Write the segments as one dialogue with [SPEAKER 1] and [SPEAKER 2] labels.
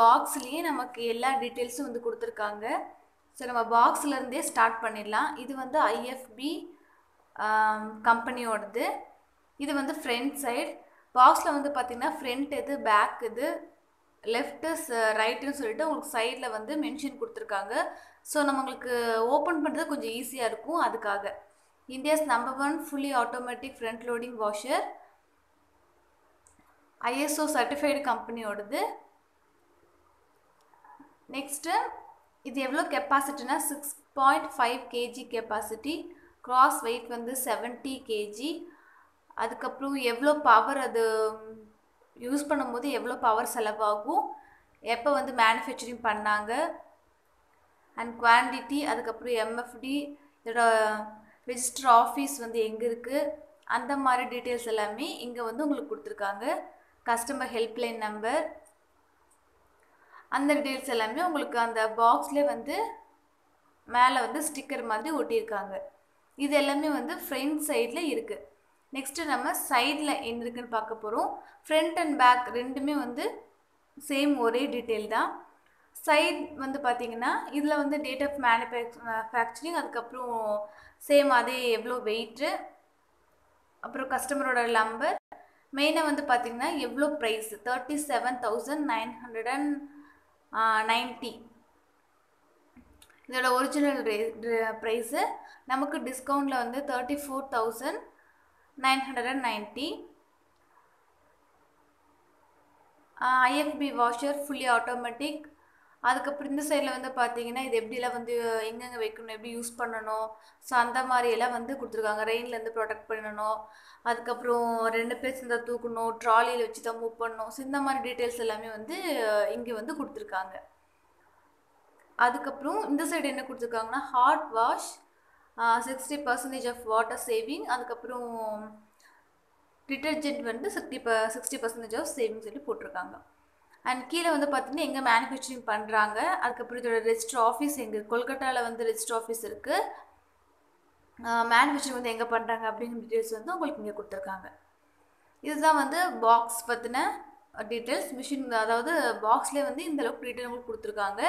[SPEAKER 1] பாக்ஸ்லேயே நமக்கு எல்லா டீட்டெயில்ஸும் வந்து கொடுத்துருக்காங்க. ஸோ நம்ம பாக்ஸ்லேருந்தே ஸ்டார்ட் பண்ணிடலாம். இது வந்து ஐஎஃப்பி கம்பெனியோடது இது வந்து ஃப்ரண்ட் சைடு பாக்ஸில் வந்து பார்த்திங்கன்னா ஃப்ரண்ட் இது பேக் இது லெஃப்ட்டு ரைட்டுன்னு சொல்லிட்டு உங்களுக்கு சைடில் வந்து மென்ஷன் கொடுத்துருக்காங்க. ஸோ நம்மளுக்கு ஓப்பன் பண்ணுறது கொஞ்சம் ஈஸியாக இருக்கும். அதுக்காக. India's number one fully automatic front loading washer ISO certified கம்பெனியோடது next இது எவ்வளோ கெப்பாசிட்டினா six point five KG capacity gross weight வந்து செவன்ட்டி கேஜி அதுக்கப்புறம் எவ்வளோ பவர் அது யூஸ் பண்ணும்போது எவ்வளோ பவர் செலவாகும் எப்போ வந்து மேனுஃபேக்சரிங் பண்ணாங்க அண்ட் குவான்டிட்டி அதுக்கப்புறம் எம்எஃப்டி இதோட ரிஜிஸ்டர் ஆஃபீஸ் வந்து எங்கே இருக்குது அந்த மாதிரி டீட்டெயில்ஸ் எல்லாமே இங்கே வந்து உங்களுக்கு கொடுத்துருக்காங்க. கஸ்டமர் ஹெல்ப்லைன் நம்பர் அந்த டீட்டெயில்ஸ் எல்லாமே உங்களுக்கு அந்த பாக்ஸ்லேயே வந்து மேலே வந்து ஸ்டிக்கர் மாதிரி ஒட்டியிருக்காங்க. இது எல்லாமே வந்து ஃப்ரண்ட் சைடில் இருக்குது நெக்ஸ்ட்டு நம்ம சைடில் என்ன இருக்குன்னு பார்க்க போகிறோம் ஃப்ரண்ட் அண்ட் பேக் ரெண்டுமே வந்து சேம் ஒரே டீட்டெயில் தான். சைட் வந்து பார்த்திங்கன்னா இதில் வந்து டேட் ஆஃப் மேனுஃபேக்சரிங் அதுக்கப்புறம் சேம் அதே எவ்வளோ வெயிட்டு அப்புறம் கஸ்டமரோட நம்பர் மெயினாக வந்து பார்த்திங்கன்னா எவ்வளோ price thirty seven thousand nine hundred and ninety இதோட ஒரிஜினல் ரே ப்ரைஸு நமக்கு டிஸ்கவுண்டில் வந்து thirty four thousand nine hundred and ninety IFB washer fully automatic அதுக்கப்புறம் இந்த சைடில் வந்து பார்த்தீங்கன்னா இது எப்படிலாம் வந்து எங்கெங்கே வைக்கணும் எப்படி யூஸ் பண்ணணும்? ஸோ அந்த மாதிரியெல்லாம் வந்து கொடுத்துருக்காங்க. ரெயின்லேருந்து ப்ரொடெக்ட் பண்ணணும். அதுக்கப்புறம் ரெண்டு பேர் சேர்ந்தா தூக்கணும். ட்ராலியில் வச்சு தான் மூவ் பண்ணணும். ஸோ இந்த மாதிரி டீட்டெயில்ஸ் எல்லாமே வந்து இங்கே வந்து கொடுத்துருக்காங்க. அதுக்கப்புறம் இந்த சைடு என்ன கொடுத்துருக்காங்கன்னா hot wash sixty percentage of water saving அதுக்கப்புறம் டிட்டர்ஜென்ட் வந்து சிக்ஸ்டி ப சிக்ஸ்டி பர்சன்டேஜ் ஆஃப் சேவிங் சொல்லி போட்டிருக்காங்க. அண்ட் கீழே வந்து பார்த்தீங்கன்னா எங்கே மேனுஃபேக்சரிங் பண்ணுறாங்க அதுக்கப்புறம் இதோட ரெஜிஸ்டர் ஆஃபீஸ் எங்கே கொல்கட்டாவில் வந்து ரெஜிஸ்டர் ஆஃபீஸ் இருக்குது மேனுஃபேக்சரிங் வந்து எங்கே பண்ணுறாங்க அப்படிங்கிற டீட்டெயில்ஸ் வந்து உங்களுக்கு இங்கே கொடுத்துருக்காங்க. இதுதான் வந்து பாக்ஸ் பற்றின டீட்டெயில்ஸ் மிஷின் அதாவது பாக்ஸ்லேயே வந்து இந்த அளவுக்கு டீட்டெயில் உங்களுக்கு கொடுத்துருக்காங்க.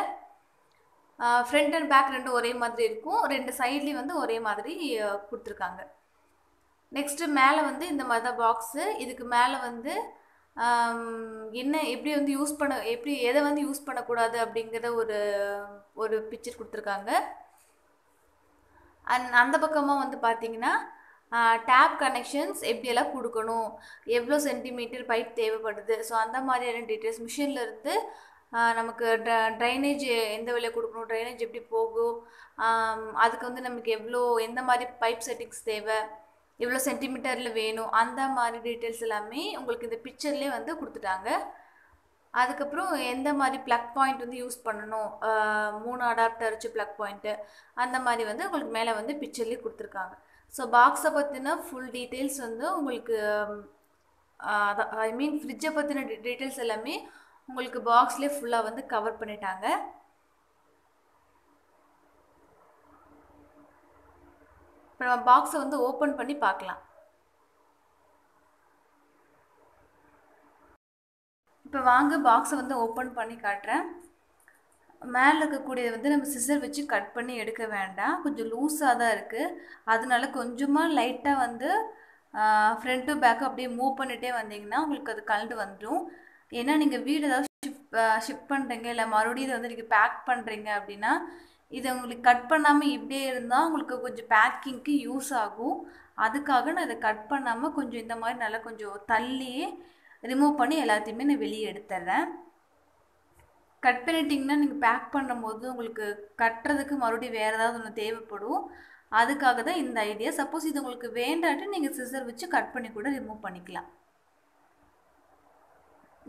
[SPEAKER 1] ஃப்ரண்ட் அண்ட் பேக் ரெண்டும் ஒரே மாதிரி இருக்கும். ரெண்டு சைட்லேயும் வந்து ஒரே மாதிரி கொடுத்துருக்காங்க. நெக்ஸ்ட்டு மேலே வந்து இந்த மாதிரி தான் பாக்ஸு இதுக்கு மேலே வந்து என்ன எப்படி வந்து யூஸ் பண்ண எப்படி எதை வந்து யூஸ் பண்ணக்கூடாது அப்படிங்கிறத ஒரு ஒரு பிக்சர் கொடுத்துருக்காங்க. அண்ட் அந்த பக்கமாக வந்து பார்த்தீங்கன்னா டேப் கனெக்ஷன்ஸ் எப்படியெல்லாம் கொடுக்கணும் எவ்வளோ சென்டிமீட்டர் பைப் தேவைப்படுது ஸோ அந்த மாதிரியான டீட்டெயில்ஸ் மிஷினில் இருந்து நமக்கு ட்ர ட்ரைனேஜ் எந்த வழியாக கொடுக்கணும் ட்ரைனேஜ் எப்படி போகும் அதுக்கு வந்து நமக்கு எவ்வளோ எந்த மாதிரி பைப் செட்டிங்ஸ் தேவை எவ்வளோ சென்டிமீட்டரில் வேணும் அந்த மாதிரி டீட்டெயில்ஸ் எல்லாமே உங்களுக்கு இந்த பிக்சர்லேயே வந்து கொடுத்துட்டாங்க. அதுக்கப்புறம் எந்த மாதிரி ப்ளக் பாயிண்ட் வந்து யூஸ் பண்ணணும்? மூணு அடாப்டர் வச்சு ப்ளக் பாயிண்ட்டு அந்த மாதிரி வந்து உங்களுக்கு மேலே வந்து பிக்சர்லேயே கொடுத்துருக்காங்க. ஸோ பாக்ஸை பற்றின ஃபுல் டீட்டெயில்ஸ் வந்து உங்களுக்கு ஐ மீன் ஃப்ரிட்ஜை பற்றின டீட்டெயில்ஸ் எல்லாமே உங்களுக்கு பாக்ஸ்லேயே ஃபுல்லாக வந்து கவர் பண்ணிட்டாங்க. இப்போ நம்ம பாக்ஸை வந்து ஓப்பன் பண்ணி பார்க்கலாம். இப்போ வாங்க பாக்ஸை வந்து ஓப்பன் பண்ணி காட்டுறேன். மேலே இருக்கக்கூடியது வந்து நம்ம சிசர் வச்சு கட் பண்ணி எடுக்க வேண்டாம். கொஞ்சம் லூஸாக தான் இருக்குது அதனால கொஞ்சமாக லைட்டாக வந்து ஃப்ரண்ட் டு பேக் அப்படியே மூவ் பண்ணிகிட்டே வந்தீங்கன்னா உங்களுக்கு அது கலண்டு வந்துடும் ஏன்னா நீங்கள் வீடு ஏதாவது ஷிஃப்ட் ஷிஃப்ட் பண்ணுறீங்க இல்லை மறுபடியும் இதை வந்து நீங்கள் பேக் பண்ணுறீங்க அப்படின்னா இதை உங்களுக்கு கட் பண்ணாமல் இப்படியே இருந்தால் உங்களுக்கு கொஞ்சம் பேக்கிங்க்கு யூஸ் ஆகும். அதுக்காக நான் இதை கட் பண்ணாமல் கொஞ்சம் இந்த மாதிரி நல்லா கொஞ்சம் தள்ளியே ரிமூவ் பண்ணி எல்லாத்தையுமே நான் வெளியே எடுத்துட்றேன் கட் பண்ணிட்டிங்கன்னா நீங்கள் பேக் பண்ணும்போது உங்களுக்கு கட்டுறதுக்கு மறுபடியும் வேறு ஏதாவது ஒன்று தேவைப்படும். அதுக்காக தான் இந்த ஐடியா சப்போஸ் இது உங்களுக்கு வேண்டாட்டு நீங்கள் சிசர் வச்சு கட் பண்ணி கூட ரிமூவ் பண்ணிக்கலாம்.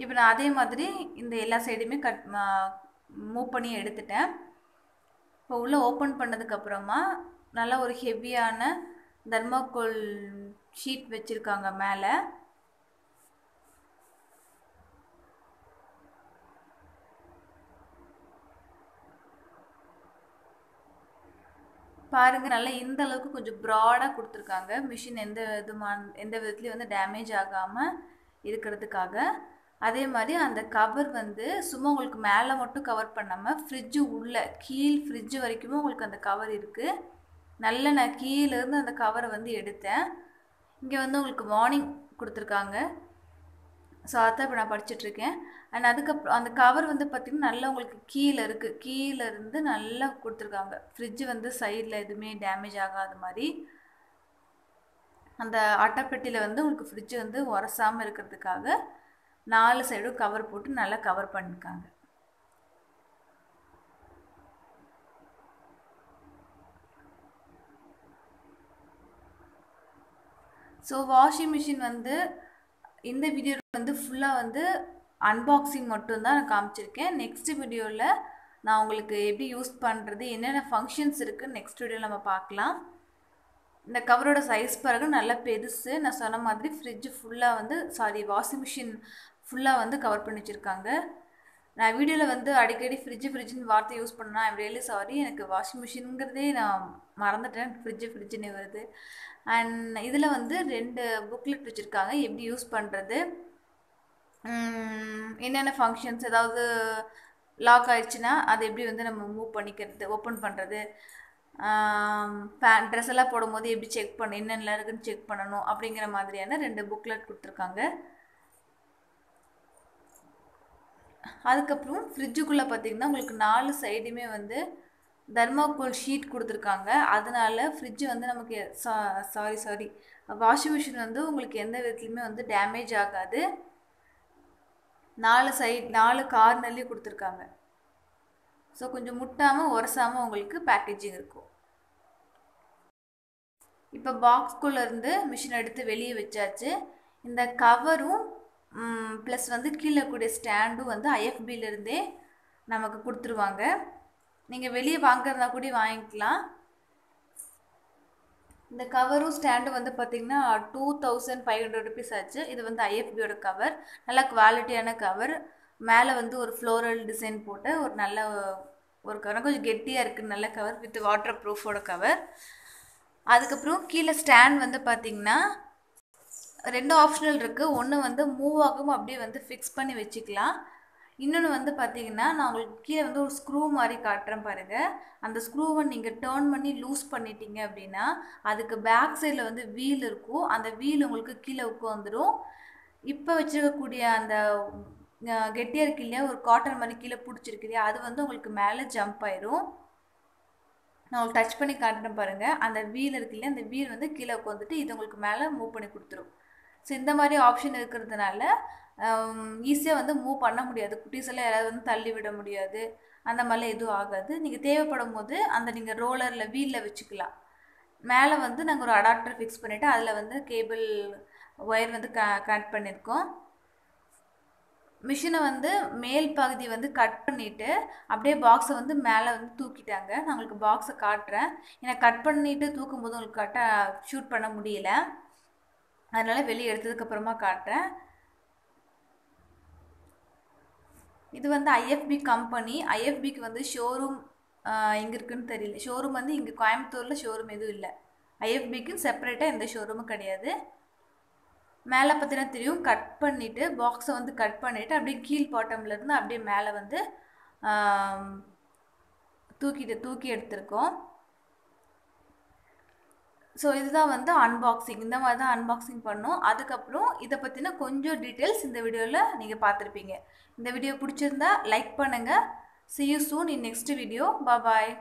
[SPEAKER 1] இப்போ நான் அதே மாதிரி இந்த எல்லா சைடுமே கட் மூவ் பண்ணி எடுத்துட்டேன். இப்போ உள்ளே ஓப்பன் பண்ணதுக்கப்புறமா நல்லா ஒரு ஹெவியான தர்மாக்கோல் ஷீட் வச்சுருக்காங்க மேலே. பாருங்கள் நல்லா இந்த அளவுக்கு கொஞ்சம் ப்ராடாக கொடுத்துருக்காங்க. மிஷின் எந்த விதமான எந்த விதத்துலையும் வந்து டேமேஜ் ஆகாமல் இருக்கிறதுக்காக. அதே மாதிரி அந்த கவர் வந்து சும்மா உங்களுக்கு மேலே மட்டும் கவர் பண்ணாமல் ஃப்ரிட்ஜு உள்ளே கீழ் ஃப்ரிட்ஜு வரைக்குமே உங்களுக்கு அந்த கவர் இருக்குது நல்ல நான் கீழேருந்து அந்த கவரை வந்து எடுத்தேன். இங்கே வந்து உங்களுக்கு வார்னிங் கொடுத்துருக்காங்க. ஸோ அதான் இப்போ நான் படிச்சுட்ருக்கேன் அண்ட் அதுக்கப்புறம் அந்த கவர் வந்து பார்த்திங்கன்னா நல்லா உங்களுக்கு கீழே இருக்குது கீழே இருந்து நல்லா கொடுத்துருக்காங்க. ஃப்ரிட்ஜு வந்து சைடில் எதுவுமே டேமேஜ் ஆகாத மாதிரி. அந்த அட்டைப்பெட்டியில் வந்து உங்களுக்கு ஃப்ரிட்ஜு வந்து உரசாமல் இருக்கிறதுக்காக நாலு சைடும் கவர் போட்டு நல்லா கவர் பண்ணியிருக்காங்க ஸோ வாஷிங் மிஷின் வந்து இந்த வீடியோவில் வந்து ஃபுல்லாக வந்து அன்பாக்சிங் மட்டும்தான் நான் காமிச்சிருக்கேன். நெக்ஸ்ட் வீடியோவில் நான் உங்களுக்கு எப்படி யூஸ் பண்ணுறது என்னென்ன ஃபங்க்ஷன்ஸ் இருக்குதுன்னு நெக்ஸ்ட் வீடியோவில் நம்ம பார்க்கலாம். இந்த கவரோட சைஸ் பிறகு நல்லா பெருசு. நான் சொன்ன மாதிரி ஃப்ரிட்ஜ் ஃபுல்லாக வந்து சாரி வாஷிங் மிஷின் ஃபுல்லாக வந்து கவர் பண்ணி வச்சுருக்காங்க. நான் வீடியோவில் வந்து அடிக்கடி ஃப்ரிட்ஜு ஃப்ரிட்ஜுன்னு வார்த்தை யூஸ் பண்ணால் ஐம் ரியலி சாரி எனக்கு வாஷிங் மிஷினுங்கிறதே நான் மறந்துட்டேன். ஃப்ரிட்ஜு ஃப்ரிட்ஜுன்னு வருது. அண்ட் இதில் வந்து ரெண்டு புக்லெட் வச்சுருக்காங்க. எப்படி யூஸ் பண்ணுறது என்னென்ன ஃபங்க்ஷன்ஸ் ஏதாவது லாக் ஆயிடுச்சுன்னா அதை எப்படி வந்து நம்ம மூவ் பண்ணிக்கிறது ஓப்பன் பண்ணுறது பேன் ட்ரெஸ் எல்லாம் போடும்போது எப்படி செக் பண்ண என்னென்ன இருக்குன்னு செக் பண்ணணும் அப்படிங்கிற மாதிரியான ரெண்டு புக்லெட் கொடுத்துருக்காங்க. அதுக்கப்புறம் ஃப்ரிட்ஜுக்குள்ளே பார்த்தீங்கன்னா உங்களுக்கு நாலு சைடுமே வந்து தர்மாக்கோல் ஷீட் கொடுத்துருக்காங்க. அதனால ஃப்ரிட்ஜு வந்து நமக்கு சா சாரி சாரி வாஷிங் மிஷின் வந்து உங்களுக்கு எந்த விதத்துலையுமே வந்து டேமேஜ் ஆகாது. நாலு சைட் நாலு கார்னர்லேயும் கொடுத்துருக்காங்க. ஸோ கொஞ்சம் முட்டாமல் உரசாமல் உங்களுக்கு பேக்கேஜிங் இருக்கும். இப்போ பாக்ஸ்குள்ளேருந்து மிஷின் எடுத்து வெளியே வச்சாச்சு. இந்த கவரும் ப்ளஸ் வந்து கீழே கூடிய ஸ்டாண்டும் வந்து ஐஎஃபிலேருந்தே நமக்கு கொடுத்துருவாங்க. நீங்கள் வெளியே வாங்குறதா கூட வாங்கிக்கலாம். இந்த கவரும் ஸ்டாண்டும் வந்து பார்த்திங்கன்னா two thousand five hundred rupees ஆச்சு. இது வந்து ஐஎஃபியோட கவர் நல்ல குவாலிட்டியான கவர் மேலே வந்து ஒரு ஃப்ளோரல் டிசைன் போட்டு ஒரு நல்ல ஒரு கவர் கொஞ்சம் கெட்டியாக இருக்குது நல்ல கவர் வித் வாட்டர் ப்ரூஃபோட கவர் அதுக்கப்புறம் கீழே ஸ்டாண்ட் வந்து பார்த்திங்கன்னா ரெண்டு ஆப்ஷனல் இருக்குது ஒன்று வந்து மூவ் ஆகும் அப்படியே வந்து ஃபிக்ஸ் பண்ணி வச்சுக்கலாம். இன்னொன்று வந்து பார்த்தீங்கன்னா நான் உங்களுக்கு கீழே வந்து ஒரு ஸ்க்ரூ மாதிரி காட்டுறேன் பாருங்கள் அந்த ஸ்க்ரூவை நீங்கள் டேர்ன் பண்ணி லூஸ் பண்ணிட்டீங்க அப்படின்னா அதுக்கு பேக் சைடில் வந்து வீல் இருக்கும். அந்த வீல் உங்களுக்கு கீழே உட்காந்துடும் இப்போ வச்சுருக்கக்கூடிய அந்த கெட்டியாக இருக்கு இல்லையா? ஒரு காட்டன் மாதிரி கீழே பிடிச்சிருக்கு இல்லையா? அது வந்து உங்களுக்கு மேலே ஜம்ப் ஆயிரும். நான் உங்களுக்கு டச் பண்ணி காட்டுறேன் பாருங்கள் அந்த வீல் இருக்கு இல்லையா? அந்த வீல் வந்து கீழே உட்காந்துட்டு இது உங்களுக்கு மேலே மூவ் பண்ணி கொடுத்துரும். ஸோ இந்த மாதிரி ஆப்ஷன் இருக்கிறதுனால um, ஈஸியாக வந்து மூவ் பண்ண முடியாது. குட்டீஸ் எல்லாம் யாராவது வந்து தள்ளி விட முடியாது. அந்த மாதிரிலாம் எதுவும் ஆகாது. நீங்கள் தேவைப்படும் போது அந்த நீங்கள் ரோலரில் வீலில் வச்சுக்கலாம். மேலே வந்து நாங்கள் ஒரு அடாப்டர் ஃபிக்ஸ் பண்ணிவிட்டு அதில் வந்து கேபிள் ஒயர் வந்து க கனெக்ட் பண்ணியிருக்கோம் மிஷினை வந்து மேல் பகுதி வந்து கட் பண்ணிவிட்டு அப்படியே பாக்ஸை வந்து மேலே வந்து தூக்கிட்டாங்க. நான் உங்களுக்கு பாக்ஸை காட்டுறேன். ஏன்னா கட் பண்ணிவிட்டு தூக்கும் போது உங்களுக்கு கரெக்டாக ஷூட் பண்ண முடியல. அதனால் வெளியே எடுத்ததுக்கப்புறமா காட்டுறேன். இது வந்து ஐஎஃப்பி கம்பெனி ஐஎஃபிக்கு வந்து ஷோரூம் எங்கே இருக்குன்னு தெரியல. ஷோரூம் வந்து இங்கே கோயம்புத்தூரில் ஷோரூம் எதுவும் இல்லை. ஐஎஃபிக்கு செப்பரேட்டாக எந்த ஷோரூமும் கிடையாது. மேலே பார்த்தீங்கன்னா தெரியும். கட் பண்ணிவிட்டு பாக்ஸை வந்து கட் பண்ணிவிட்டு அப்படியே கீழ் பாட்டம்லேருந்து அப்படியே மேலே வந்து தூக்கிட்டு தூக்கி எடுத்திருக்கோம். ஸோ இதுதான் வந்து அன்பாக்சிங் இந்த மாதிரி தான் அன்பாக்சிங் பண்ணோம். அதுக்கப்புறம் இதை பற்றின கொஞ்சம் டீட்டெயில்ஸ் இந்த வீடியோவில் நீங்கள் பார்த்துருப்பீங்க. இந்த வீடியோ பிடிச்சிருந்தா லைக் பண்ணுங்கள் see you soon in next video bye